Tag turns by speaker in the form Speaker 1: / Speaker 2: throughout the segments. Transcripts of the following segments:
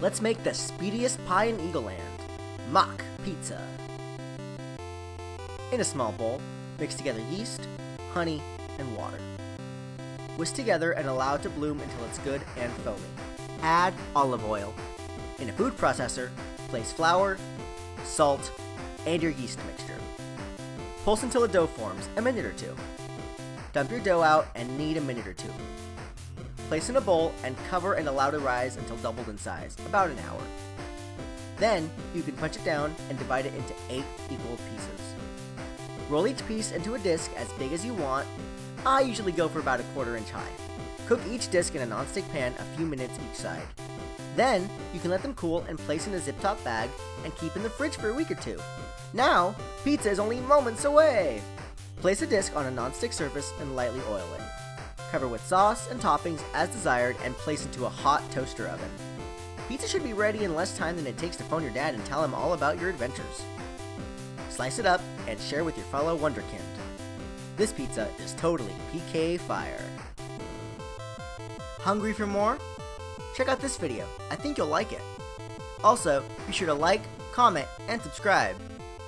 Speaker 1: Let's make the speediest pie in Eagle Land, Mach pizza. In a small bowl, mix together yeast, honey, and water. Whisk together and allow it to bloom until it's good and foamy. Add olive oil. In a food processor, place flour, salt, and your yeast mixture. Pulse until a dough forms, a minute or two. Dump your dough out and knead a minute or two. Place in a bowl and cover and allow to rise until doubled in size, about an hour. Then, you can punch it down and divide it into 8 equal pieces. Roll each piece into a disc as big as you want. I usually go for about a quarter inch high. Cook each disc in a nonstick pan a few minutes each side. Then, you can let them cool and place in a zip top bag and keep in the fridge for a week or two. Now, pizza is only moments away! Place a disc on a nonstick surface and lightly oil it. Cover with sauce and toppings as desired and place into a hot toaster oven. Pizza should be ready in less time than it takes to phone your dad and tell him all about your adventures. Slice it up and share with your fellow Wonderkind. This pizza is totally PK fire. Hungry for more? Check out this video. I think you'll like it. Also, be sure to like, comment, and subscribe.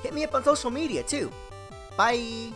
Speaker 1: Hit me up on social media too. Bye!